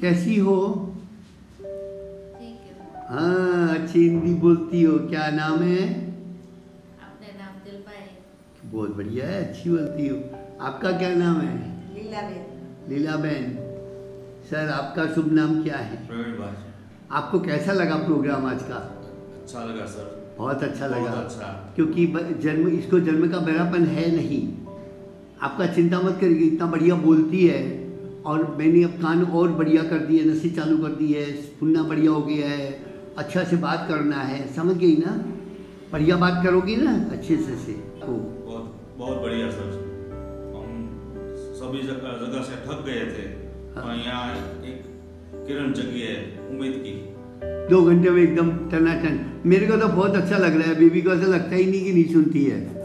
कैसी हो? हाँ। अच्छी हिंदी बोलती हो। क्या नाम है? अपने नाम दिल पाए बहुत बढ़िया है अच्छी बोलती हो। आपका क्या नाम है? लीला बेन। लीला बहन सर आपका शुभ नाम क्या है? प्रवीण भाई आपको कैसा लगा प्रोग्राम आज का? अच्छा लगा सर। बहुत अच्छा बहुत लगा अच्छा। क्योंकि जन्म इसको जन्म का बहरापन है नहीं। आपका चिंता मत करिए इतना बढ़िया बोलती है। और मैंने अब कान और बढ़िया कर दिए नसी चालू कर दी है सुनना बढ़िया हो गया है अच्छा से बात करना है समझ गई ना? बढ़िया बात करोगी ना अच्छे से से तो। बहुत बहुत बढ़िया सर। हम सभी जगह जगह से थक गए थे। हाँ। और यहाँ एक किरण जगी है उम्मीद की। दो घंटे में एकदम टनाटन। मेरे को तो बहुत अच्छा लग रहा है बीबी को ऐसा लगता ही नहीं कि नहीं सुनती है।